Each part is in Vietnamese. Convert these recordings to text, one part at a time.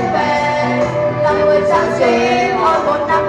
về là người sáng chế mỗi một năm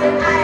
Thank you.